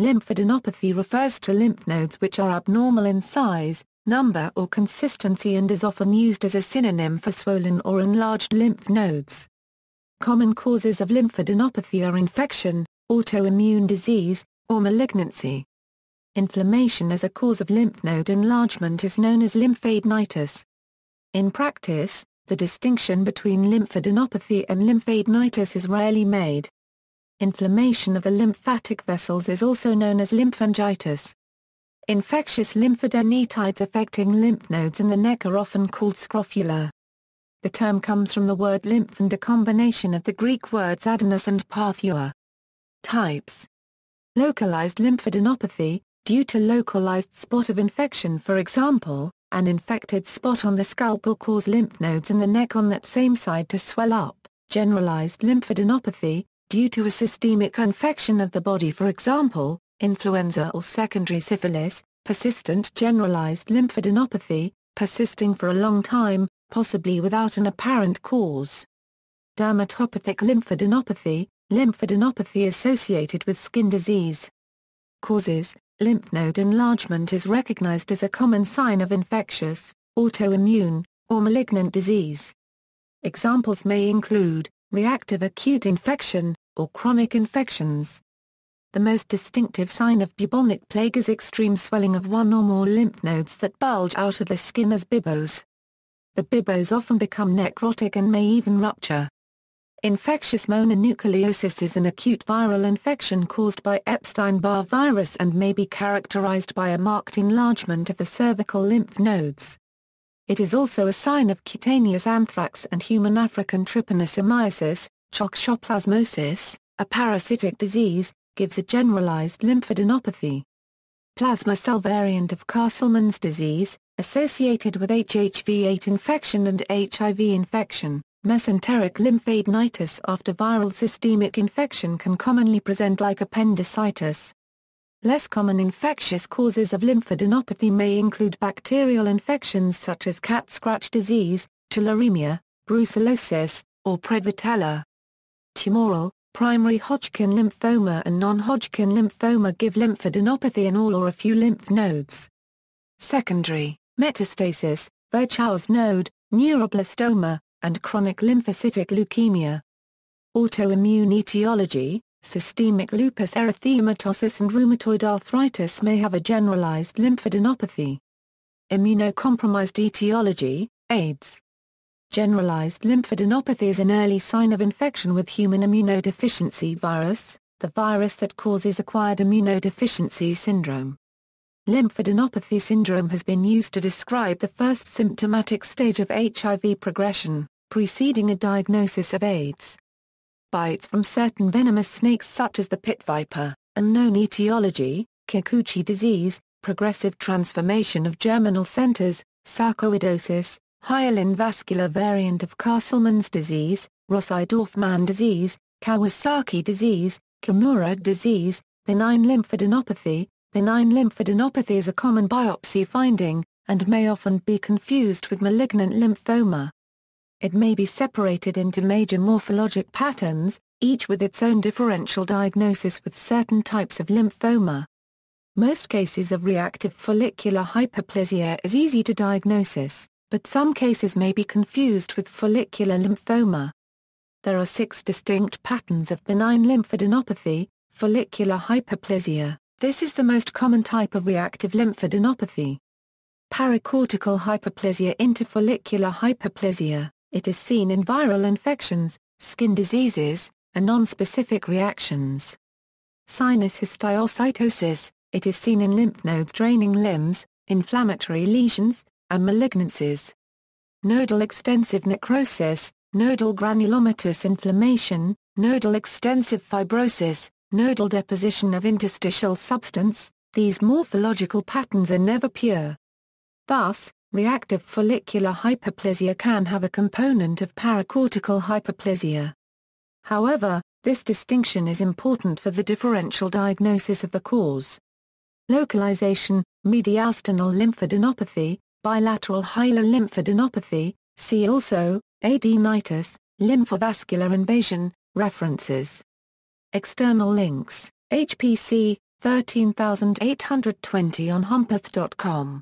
Lymphadenopathy refers to lymph nodes which are abnormal in size, number or consistency and is often used as a synonym for swollen or enlarged lymph nodes. Common causes of lymphadenopathy are infection, autoimmune disease, or malignancy. Inflammation as a cause of lymph node enlargement is known as lymphadenitis. In practice, the distinction between lymphadenopathy and lymphadenitis is rarely made. Inflammation of the lymphatic vessels is also known as lymphangitis. Infectious lymphadenitides affecting lymph nodes in the neck are often called scrofula. The term comes from the word lymph and a combination of the Greek words adenos and pathos. Types Localized lymphadenopathy, due to localized spot of infection for example, an infected spot on the scalp will cause lymph nodes in the neck on that same side to swell up. Generalized lymphadenopathy, due to a systemic infection of the body for example, influenza or secondary syphilis, persistent generalized lymphadenopathy, persisting for a long time, possibly without an apparent cause. Dermatopathic lymphadenopathy, lymphadenopathy associated with skin disease. Causes, lymph node enlargement is recognized as a common sign of infectious, autoimmune, or malignant disease. Examples may include, reactive acute infection, or chronic infections. The most distinctive sign of bubonic plague is extreme swelling of one or more lymph nodes that bulge out of the skin as buboes. The buboes often become necrotic and may even rupture. Infectious mononucleosis is an acute viral infection caused by Epstein-Barr virus and may be characterized by a marked enlargement of the cervical lymph nodes. It is also a sign of cutaneous anthrax and human African trypanosomiasis, toxoplasmosis, a parasitic disease, gives a generalized lymphadenopathy. Plasma cell variant of Castleman's disease, associated with HHV8 infection and HIV infection, mesenteric lymphadenitis after viral systemic infection can commonly present like appendicitis. Less common infectious causes of lymphadenopathy may include bacterial infections such as cat scratch disease, tularemia, brucellosis, or prevotella. Tumoral, Primary Hodgkin lymphoma and non-Hodgkin lymphoma give lymphadenopathy in all or a few lymph nodes. Secondary, metastasis, Virchow's node, neuroblastoma, and chronic lymphocytic leukemia. Autoimmune etiology, systemic lupus erythematosus and rheumatoid arthritis may have a generalized lymphadenopathy. Immunocompromised etiology, AIDS, Generalized lymphadenopathy is an early sign of infection with human immunodeficiency virus, the virus that causes acquired immunodeficiency syndrome. Lymphadenopathy syndrome has been used to describe the first symptomatic stage of HIV progression, preceding a diagnosis of AIDS. Bites from certain venomous snakes such as the pit viper, unknown etiology, Kikuchi disease, progressive transformation of germinal centers, sarcoidosis, Hyaline vascular variant of Castleman's disease, Rosai-Dorfman disease, Kawasaki disease, Kimura disease, benign lymphadenopathy. Benign lymphadenopathy is a common biopsy finding, and may often be confused with malignant lymphoma. It may be separated into major morphologic patterns, each with its own differential diagnosis with certain types of lymphoma. Most cases of reactive follicular hyperplasia is easy to diagnosis but some cases may be confused with follicular lymphoma. There are six distinct patterns of benign lymphadenopathy, follicular hyperplasia. This is the most common type of reactive lymphadenopathy. Paracortical hyperplasia interfollicular hyperplasia, it is seen in viral infections, skin diseases, and non-specific reactions. Sinus histiocytosis, it is seen in lymph nodes draining limbs, inflammatory lesions, and malignancies. Nodal extensive necrosis, nodal granulomatous inflammation, nodal extensive fibrosis, nodal deposition of interstitial substance, these morphological patterns are never pure. Thus, reactive follicular hyperplasia can have a component of paracortical hyperplasia. However, this distinction is important for the differential diagnosis of the cause. Localization, mediastinal lymphadenopathy, bilateral hilar lymphadenopathy, see also, adenitis, lymphovascular invasion, references. External links, HPC, 13820 on Humpath.com.